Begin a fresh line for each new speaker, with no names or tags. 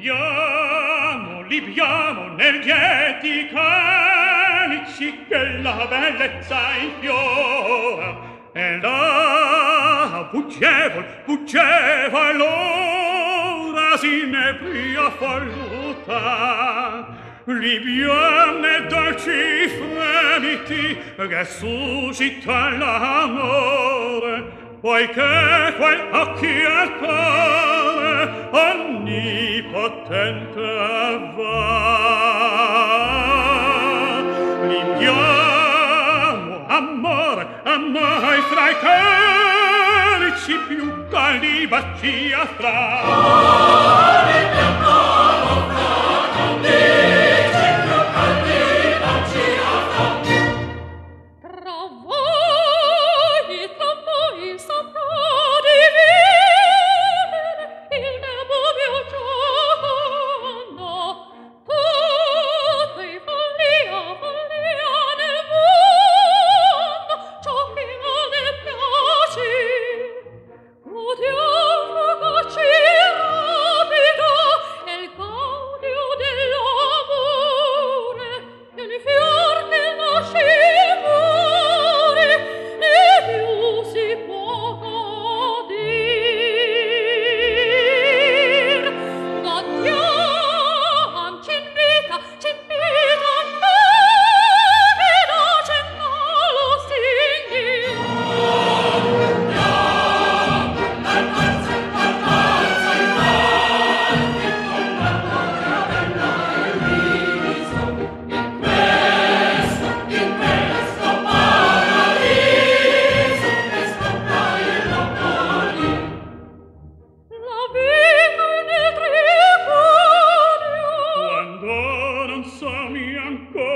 Libiamo, libiamo nel ghetti calici che la bellezza infiora e là fuggevol, fuggeva l'ora si ne pria falluta Libiam e dolci fremiti che suscita l'amore poiché quel occhio al potente va l'indiamo amore amore fra i carici più cali bacia fra danza mi ancora.